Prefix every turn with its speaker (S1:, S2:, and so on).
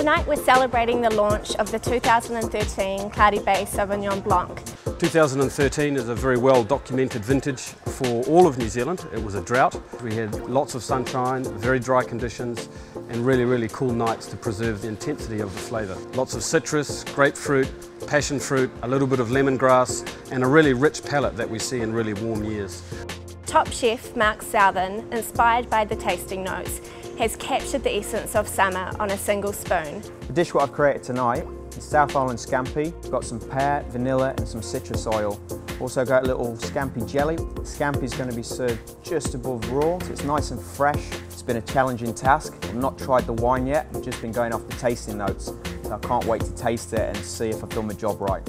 S1: Tonight we're celebrating the launch of the 2013 Cloudy Bay Sauvignon Blanc.
S2: 2013 is a very well documented vintage for all of New Zealand. It was a drought. We had lots of sunshine, very dry conditions and really, really cool nights to preserve the intensity of the flavour. Lots of citrus, grapefruit, passion fruit, a little bit of lemongrass and a really rich palate that we see in really warm years.
S1: Top chef Mark Southon, inspired by the tasting notes, has captured the essence of summer on a single spoon.
S3: The dish what I've created tonight is South Island Scampi. got some pear, vanilla and some citrus oil. Also got a little scampi jelly. Scampi is going to be served just above raw, so it's nice and fresh. It's been a challenging task. I've not tried the wine yet, I've just been going off the tasting notes. So I can't wait to taste it and see if I've done my job right.